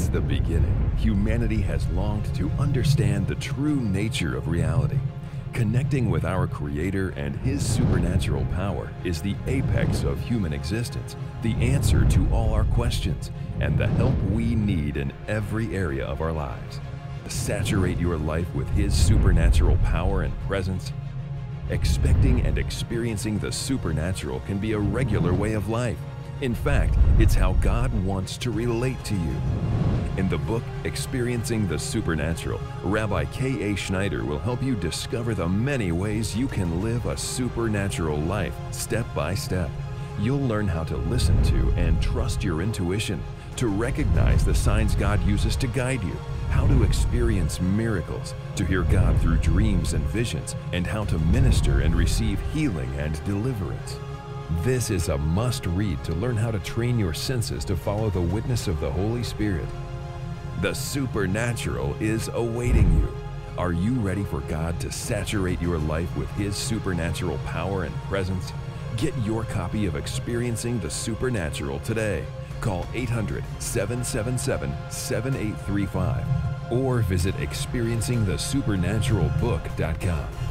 Since the beginning, humanity has longed to understand the true nature of reality. Connecting with our Creator and His supernatural power is the apex of human existence, the answer to all our questions, and the help we need in every area of our lives. Saturate your life with His supernatural power and presence. Expecting and experiencing the supernatural can be a regular way of life. In fact, it's how God wants to relate to you. In the book Experiencing the Supernatural, Rabbi K.A. Schneider will help you discover the many ways you can live a supernatural life step by step. You'll learn how to listen to and trust your intuition, to recognize the signs God uses to guide you, how to experience miracles, to hear God through dreams and visions, and how to minister and receive healing and deliverance. This is a must read to learn how to train your senses to follow the witness of the Holy Spirit. The supernatural is awaiting you. Are you ready for God to saturate your life with His supernatural power and presence? Get your copy of Experiencing the Supernatural today. Call 800 777 7835 or visit experiencingthesupernaturalbook.com.